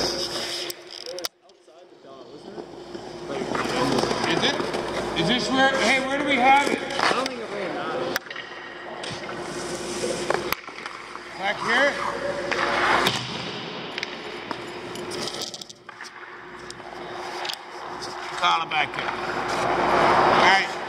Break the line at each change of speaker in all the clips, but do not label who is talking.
Is it? Is this where? Hey, where do we have it?
I don't think it really matters.
Back here? Call it back there. All right.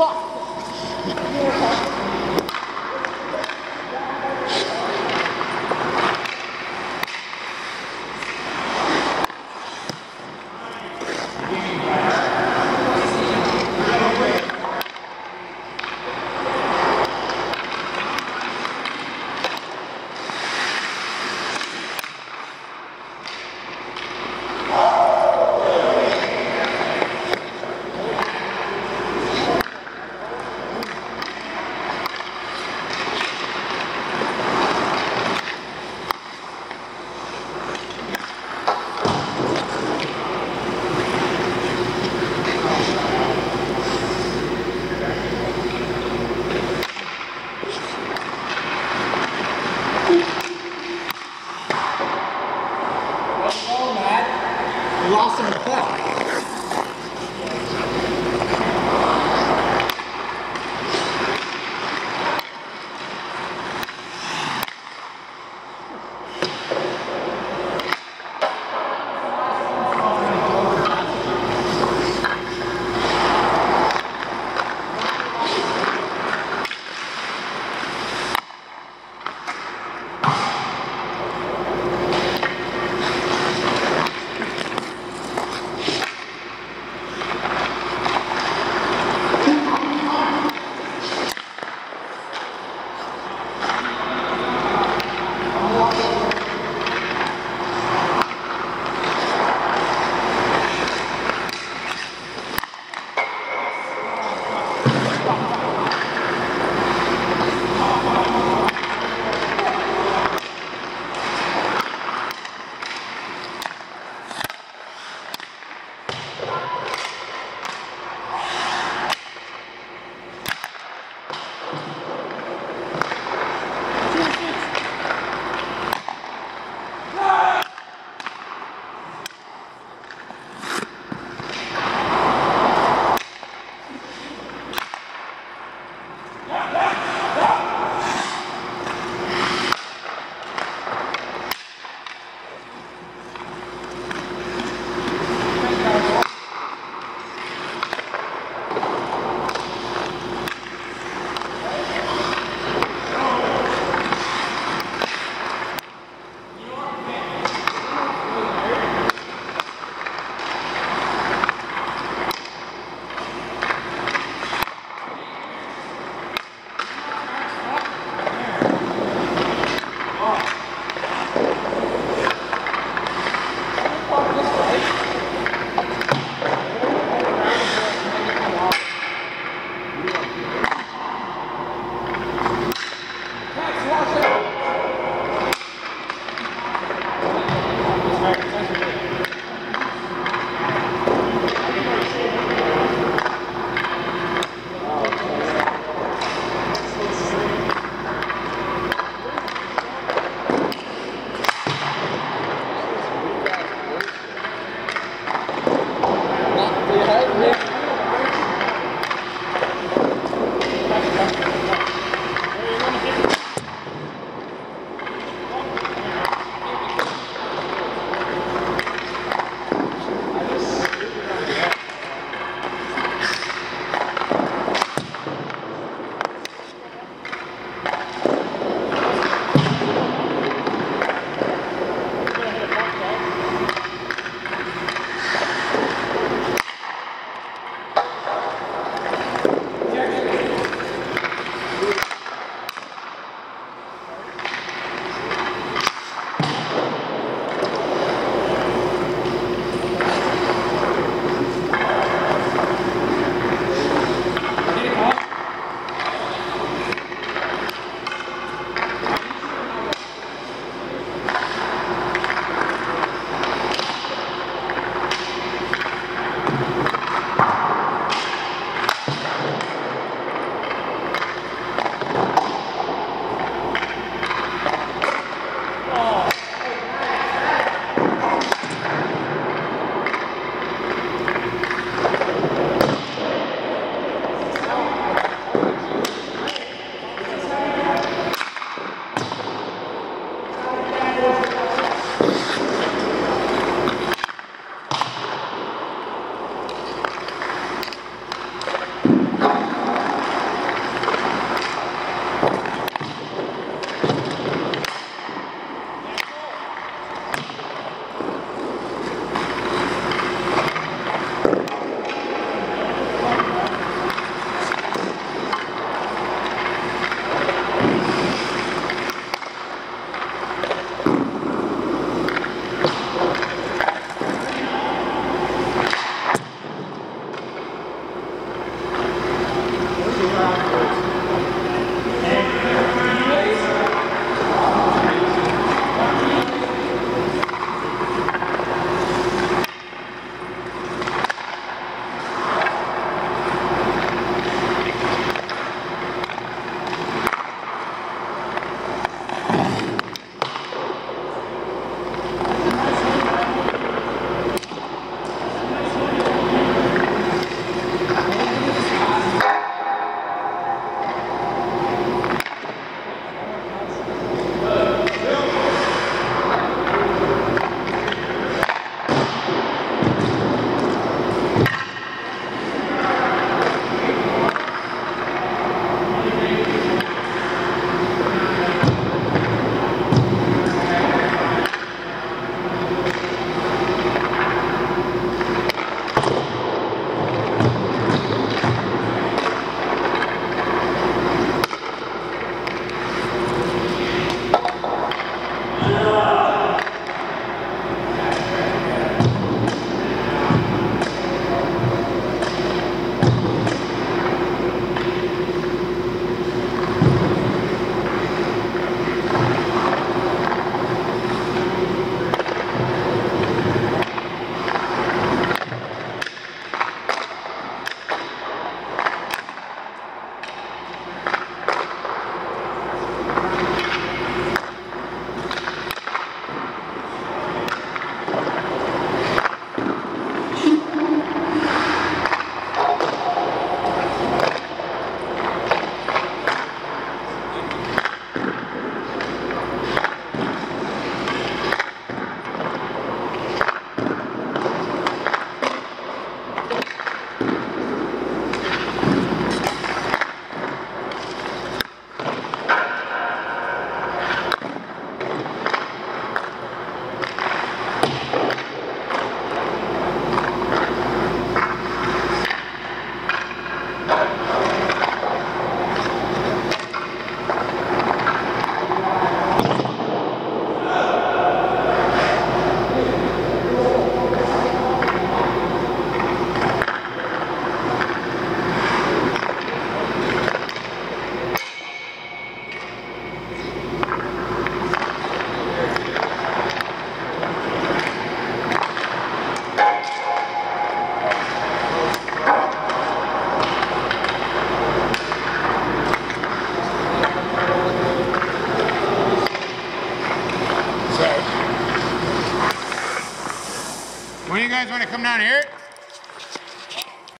话。lost in the
clock.